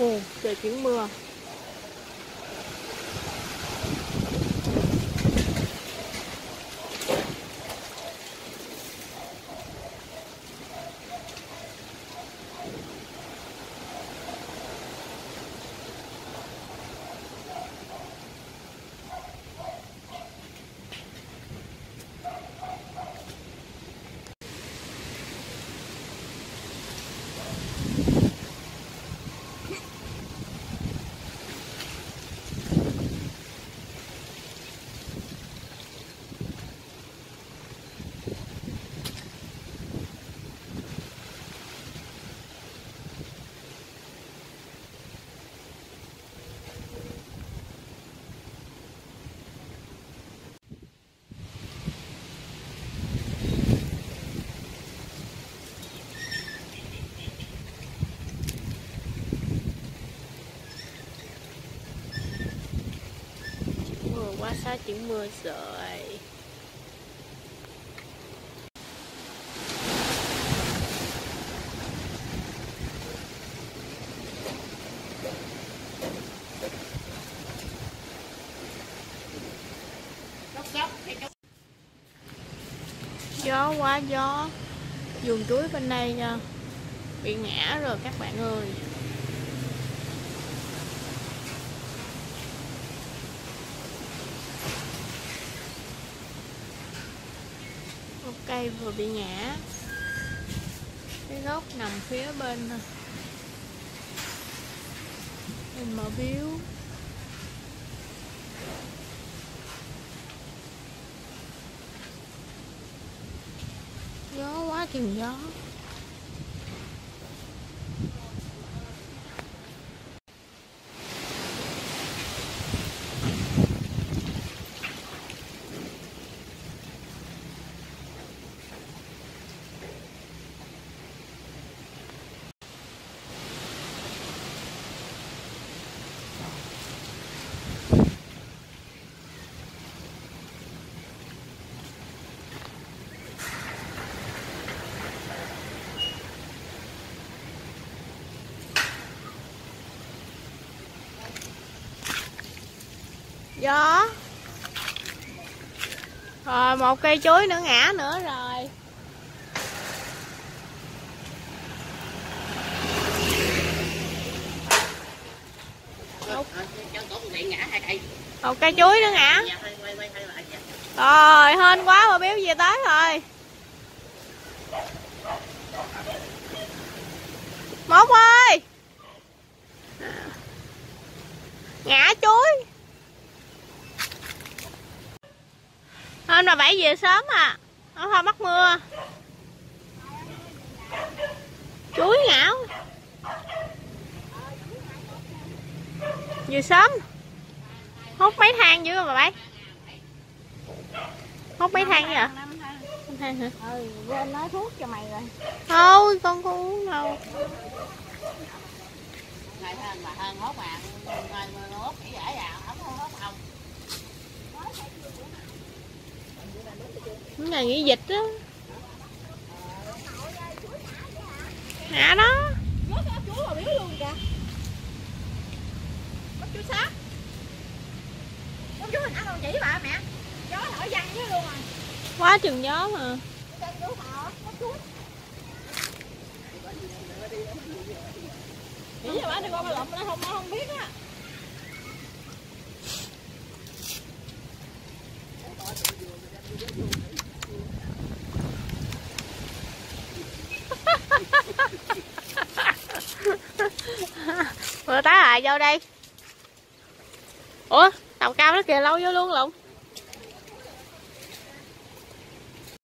Ồ, trời chuyển mưa. Sao chỉ chuyển mưa rồi Gió quá gió. Vườn chuối bên đây nha. Bị ngã rồi các bạn ơi một cây vừa bị ngã. Cái gốc nằm phía bên mình mở biếu. Gió quá chừng gió. Gió rồi, một cây chuối nữa ngã nữa rồi. Một cây chuối nữa ngã. Rồi, hên quá mà béo về tới rồi. Mốt ơi. Ngã chuối. Hôm là 7 giờ sớm à? Nó thôi mắc mưa. Chuối ngảo. Vừa sớm. Hút mấy thang dữ mà bà bảy. Hút mấy thang vậy? Thang hả ừ quên nói thuốc cho mày rồi thôi, con không uống đâu. Ngày hơn mà hơn hốt mà. Ngày mà hốt chỉ dễ à không có hốt không ngày nghỉ dịch á. Hả đó. Bắp chuối sát Bắp chuối ăn còn chỉ bà mẹ Gió nổi văng với luôn rồi quá chừng gió mà. Chân chuối họ bà đi qua bà lộng nó không, nó không biết á. Tá lại vô đây. Ủa tàu cao nó kìa lâu vô luôn lụng